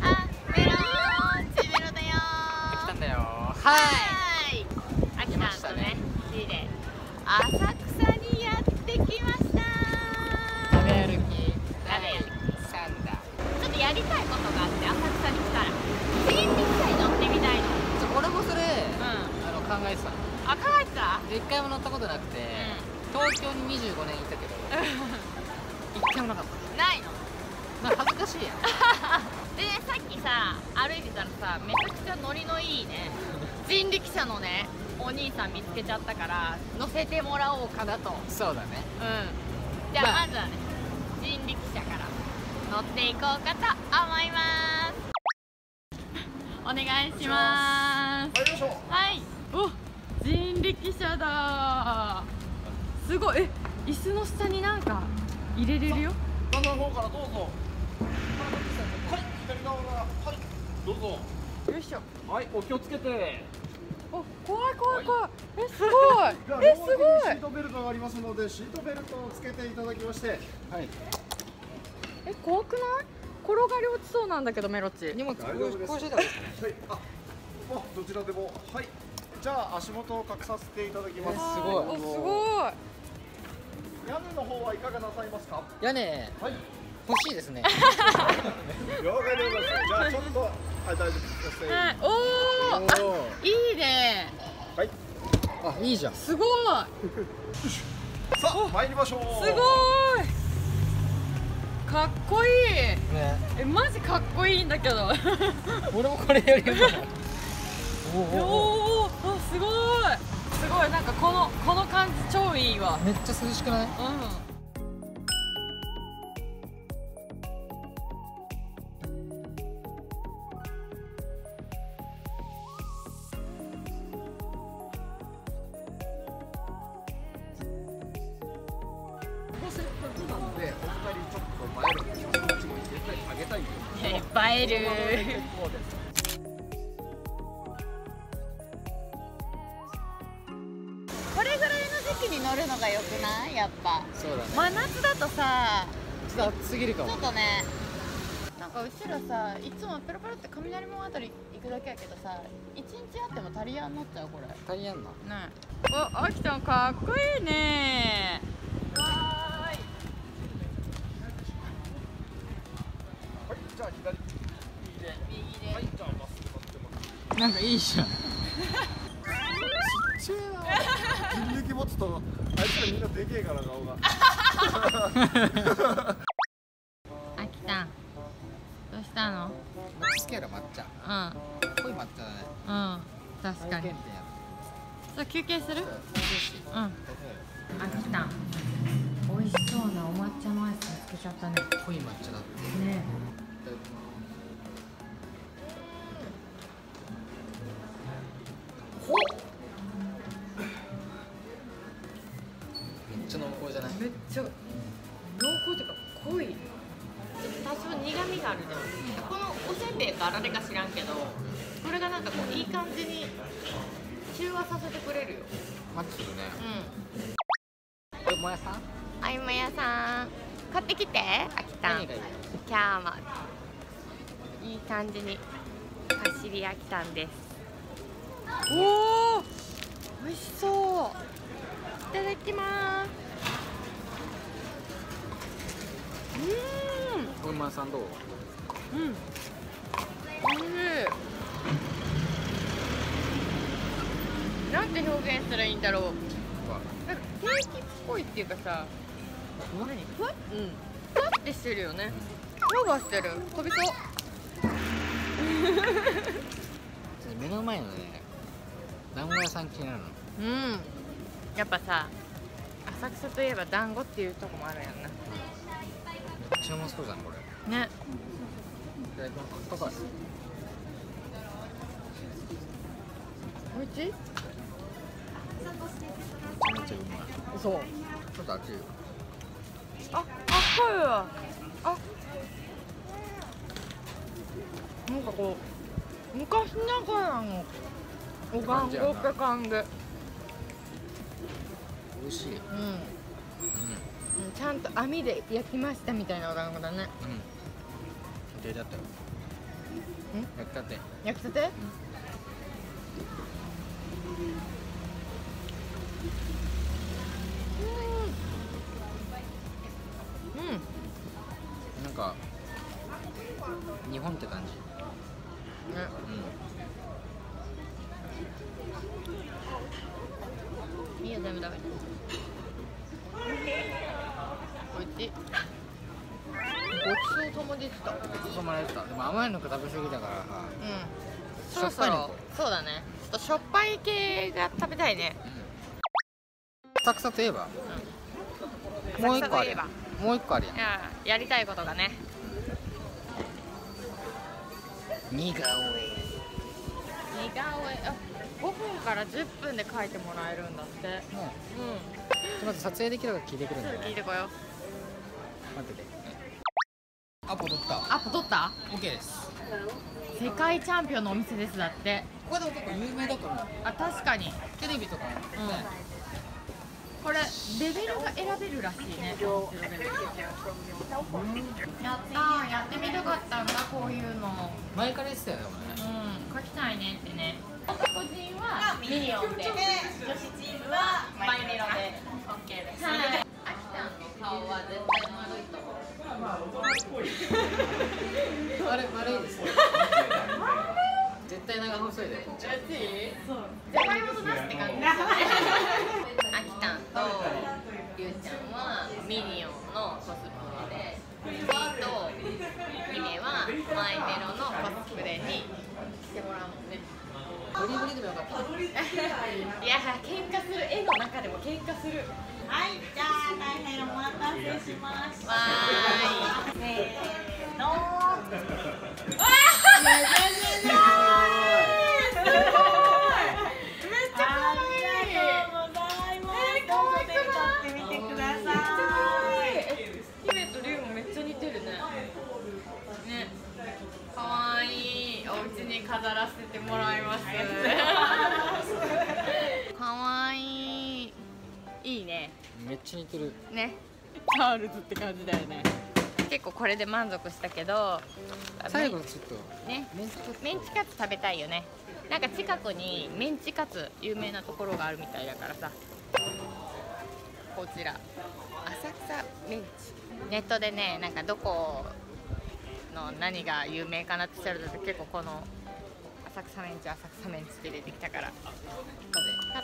あメロンチメロだよ来たんだよははい。あきさんとね。C で浅草にやってきました。食べ歩き。食べ歩き。サンダちょっとやりたいことがあって浅草に来たら。人力車に乗ってみたいの。ちょ俺もそれうん。あの考えてたの。あ考えてた？で一回も乗ったことなくて、東京に25年いたけど一回もなかったしいやん。で ねさっきさ歩いてたらさめちゃくちゃノリのいいね人力車のねお兄さん見つけちゃったから乗せてもらおうかなと。うんそうだね。じゃあ、まあ。まずはね人力車から乗っていこうかと思います。お願いします。はい。お人力車だ。すごい。え椅子の下になんか入れれるよ。旦那の方からどうぞはい左側がはいどうぞ。よいしょ。はいお気をつけて。お怖い怖い怖い。えすごい。えす両脇にシーごいトベルトがありますのでシートベルトをつけていただきましてはい。え怖くない？転がり落ちそうなんだけどメロチ。荷物こ大丈夫です。はい。あもうどちらでも。はい。じゃあ足元を隠させていただきます、えすごい。おすごい。屋根の方はいかがなさいますか？屋根。はい欲しいですね。了解でございます。じゃあちょっとはい大丈夫です。はい。おおいいね。はい。あいいじゃん。すごい。さあ参りましょう。すごい。かっこいい。ね。えマジかっこいいんだけど。俺もこれよりも。おおおおあすごい。すごい。なんかこのこの感じ超いいわ。めっちゃ涼しくない？うん映える。これぐらいの時期に乗るのがよくない？やっぱ。そうだね。真夏だとさ。ちょっと暑すぎるかも。ちょっとね。なんかうちらさいつもペロペロって雷門あたり行くだけやけどさ一日あってもタリヤになっちゃうこれ。ねタイヤんの？おあきちゃんかっこいいねなんかいいじゃん。ちっちゃいな。持つとあいつらみんなでけえから顔が。あきちゃんどうしたの？スケール抹茶うん。濃い抹茶だね。うん確かに。そう休憩する？うん。あきちゃん。美味しそうなお抹茶のアイス見つけちゃったねあるじゃん。このおせんべいかあられか知らんけどこれがなんかこういい感じに中和させてくれるよ。マッチするね。うん。これもやさん。あいもやさん。買ってきてあきたん何がいい？今日もいい感じに走り飽きたんです。おお美味しそう。いただきます。うこれもやさんどう？ーんうん。なんて表現したらいいんだろう。なんかケーキっぽいっていうかさ何？ふわっうん。ふわってしてるよね。ふわふわしてる。飛びそう。目の前のね団子屋さん気になるの。うん。やっぱさ浅草といえば団子っていうとこもあるやんな。めっちゃうまそうじゃんこれ。ね高いおいしいめちゃめちゃうまいそうちょっと熱いよあ、あっこいわあなんかこう昔ながらのお団子って感じ美味しいうんうん、うん、ちゃんと網で焼きましたみたいなお団子だねうん出だったよ。焼きたて。焼きたて？うん。うん。なんか日本って感じ。ね。うん。いいよ全部食べて。おいしいごちそうさまでした。ごちそうさまでした。でも甘いの食べ過ぎたからさ。うん。しょっぱいの。そろそろそうだね。ちょっとしょっぱい系が食べたいね。浅草といえば？うん。もう一個あるもう一個あるやん。いややりたいことがね。似顔絵。似顔絵。あ5分から10分で描いてもらえるんだって。ねうん。まず撮影できるか聞いてくるんちょっと聞いてこよう。待っててアポ取った。アップ取った？OK です。世界チャンピオンのお店ですだって。ここでも結構有名だからあ確かに。テレビとかも。ねこれレベルが選べるらしいね。やったーやってみたかったんだこういうの。前から言ってたよね。うん。書きたいねってね。個人はミニオンで。女子チームはマイメロで。OK です。はい秋田の顔は絶対丸いと思う。あ れ丸いですね絶対長細いで。こっちじゃがいもとなすしました。わーい。せーの。ありがとうござい。ます。どうぞ手に取ってみてください。姫とリュウもめっちゃ似てるねねかわい。い。お家に飾らせてもらい。ますかわい。い。い。い。ねめっちゃ似てるねチャールズって感じだよね。結構これで満足したけど最後ちょっとねメンチカツ。メンチカツ食べたいよね。なんか近くにメンチカツ有名なところがあるみたいだからさ。こちら。浅草メンチ。ネットでねなんかどこの何が有名かなって調べたと結構この浅草メンチ浅草メンチって出てきたから。買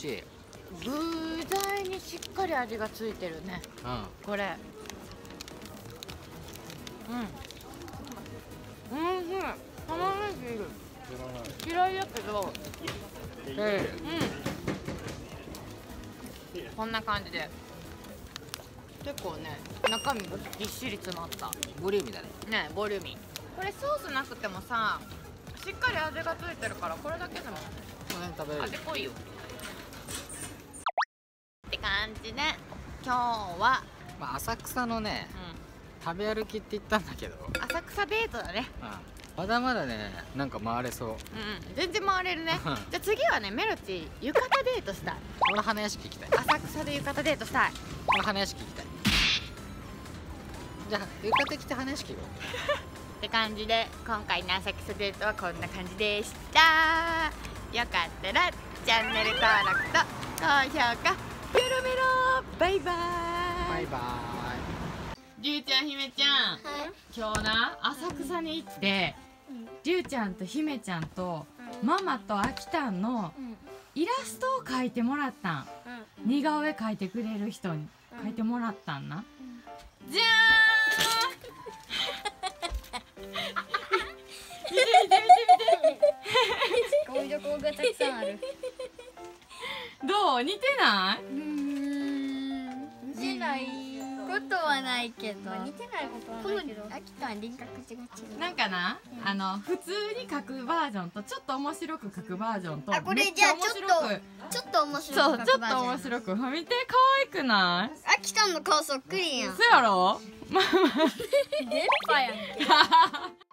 し。い具材にしっかり味がついてるね。うん。これ。うん。うんうん玉ねぎ嫌いだけど。えうん。こんな感じで。結構ね中身がぎっしり詰まった。ボリューミーだね。ねボリューミー。これソースなくてもさしっかり味がついてるからこれだけでもこの辺食べれる。味濃いよ感じで今日は、まあ浅草のねう食べ歩きって言ったんだけど、ん、浅草デートだね。まだまだねなんか回れそう。うんうん。全然回れるね。うん。じゃあ次はねメロチ浴衣デートしたい。この花屋敷行きたい。浅草で浴衣デートしたい。この花屋敷行きたい。じゃあ浴衣着て花屋敷行こ って感じで今回の浅草デートはこんな感じでした。よかったらチャンネル登録と高評価メロバイバうバイイ。バりゅうちゃんひめちゃん。今日な浅草に行ってりゅうちゃんとひめちゃんとママとあきたんのイラストを描いてもらったん。似顔絵描いてくれる人に。描いてもらったんな。じゃ 見ど ころがたくさんある。ーんどう？似てないうーん。似てない？ことはないけど。似てないことはないけど。秋田は輪郭違う。なんかなあの普通に描くバージョンとちょっと面白く描くバージョンとあこれじゃあちょっと面白くちょっと面白い。そうちょっと面白く見て可愛くない？秋田の顔そっくりやん。そうやろ？まあまあ 出っ歯やんけ。